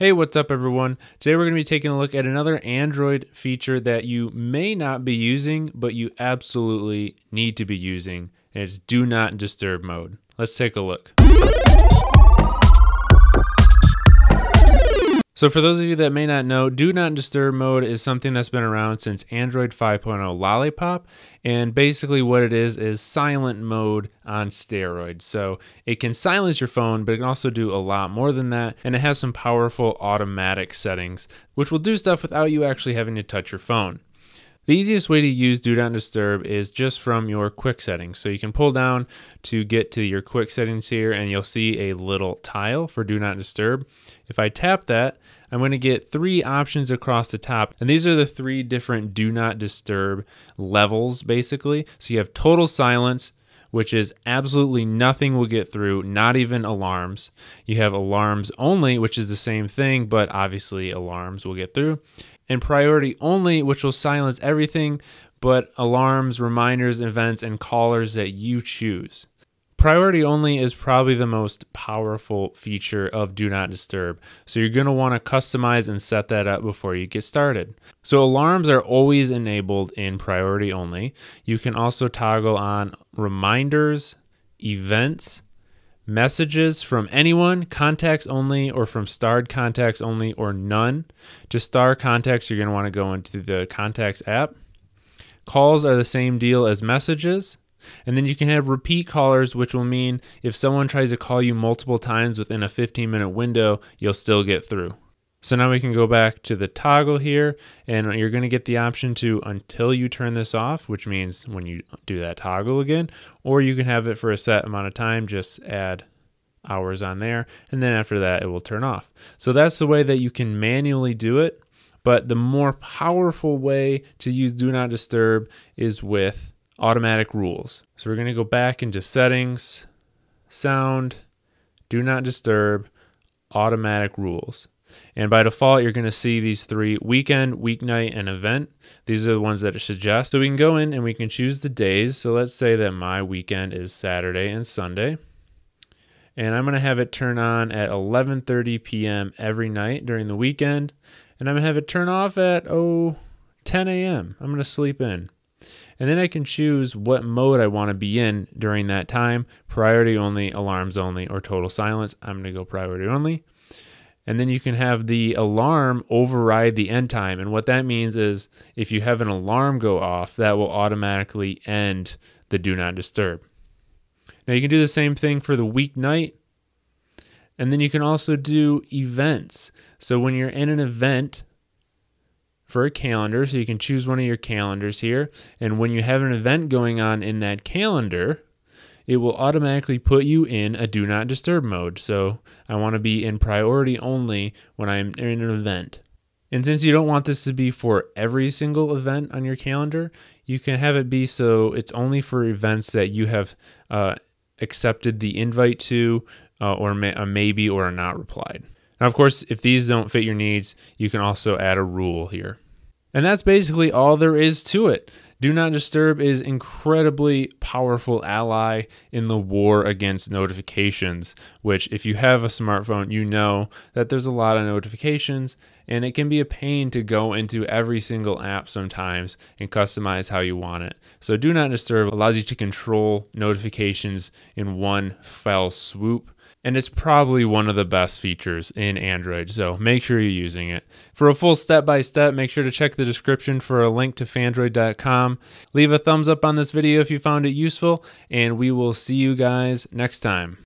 Hey, what's up, everyone? Today we're going to be taking a look at another Android feature that you may not be using, but you absolutely need to be using, and it's Do Not Disturb mode. Let's take a look. So for those of you that may not know, Do Not Disturb mode is something that's been around since Android 5.0 Lollipop, and basically what it is is silent mode on steroids. So it can silence your phone, but it can also do a lot more than that, and it has some powerful automatic settings, which will do stuff without you actually having to touch your phone. The easiest way to use Do Not Disturb is just from your quick settings. So you can pull down to get to your quick settings here and you'll see a little tile for Do Not Disturb. If I tap that, I'm going to get three options across the top. And these are the three different Do Not Disturb levels basically. So you have total silence, which is absolutely nothing will get through, not even alarms. You have alarms only, which is the same thing, but obviously alarms will get through and priority only, which will silence everything but alarms, reminders, events, and callers that you choose. Priority only is probably the most powerful feature of Do Not Disturb, so you're going to want to customize and set that up before you get started. So, alarms are always enabled in priority only. You can also toggle on reminders, events, messages from anyone, contacts only, or from starred contacts only, or none. To star contacts, you're going to want to go into the contacts app. Calls are the same deal as messages. And then you can have repeat callers, which will mean if someone tries to call you multiple times within a 15 minute window, you'll still get through. So now we can go back to the toggle here and you're going to get the option to until you turn this off, which means when you do that toggle again, or you can have it for a set amount of time, just add hours on there. And then after that, it will turn off. So that's the way that you can manually do it. But the more powerful way to use do not disturb is with automatic rules. So we're going to go back into settings, sound, do not disturb, automatic rules. And by default, you're going to see these three weekend, weeknight, and event. These are the ones that it suggests. So we can go in and we can choose the days. So let's say that my weekend is Saturday and Sunday. And I'm going to have it turn on at 11:30 p.m. every night during the weekend, and I'm going to have it turn off at oh 10 a.m. I'm going to sleep in. And then I can choose what mode I want to be in during that time priority only, alarms only, or total silence. I'm going to go priority only and then you can have the alarm override the end time. And what that means is if you have an alarm go off, that will automatically end the do not disturb. Now you can do the same thing for the weeknight. And then you can also do events. So when you're in an event for a calendar, so you can choose one of your calendars here. And when you have an event going on in that calendar, it will automatically put you in a do not disturb mode. So I want to be in priority only when I'm in an event. And since you don't want this to be for every single event on your calendar, you can have it be so it's only for events that you have uh, accepted the invite to, uh, or may, a maybe or a not replied. Now, of course, if these don't fit your needs, you can also add a rule here. And that's basically all there is to it. Do Not Disturb is incredibly powerful ally in the war against notifications, which if you have a smartphone, you know that there's a lot of notifications and it can be a pain to go into every single app sometimes and customize how you want it. So Do Not Disturb allows you to control notifications in one fell swoop and it's probably one of the best features in Android. So make sure you're using it. For a full step by step, make sure to check the description for a link to Phandroid.com. Leave a thumbs up on this video if you found it useful, and we will see you guys next time.